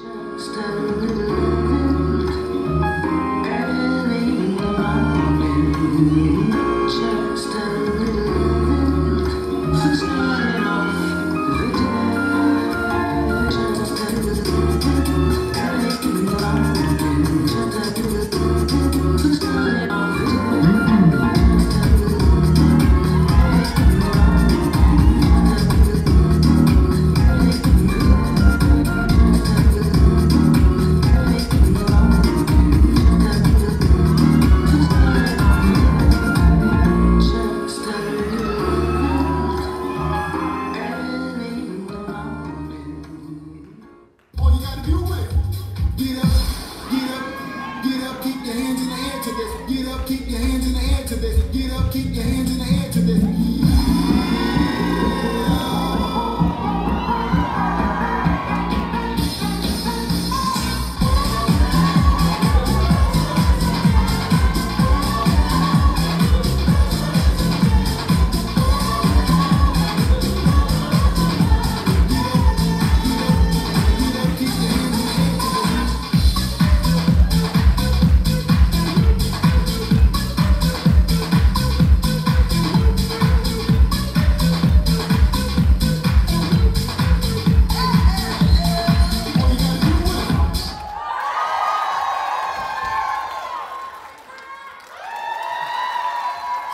Just a little early gotta do it. Get up, get up, get up, keep your hands in the air to this. Get up, keep your hands in the air to this. Get up, keep your hands in the air.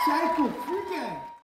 Tchaikovsky.